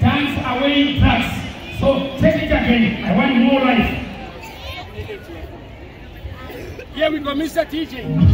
dance away drugs. So take it again. I want more life. Here we go, Mr. TJ.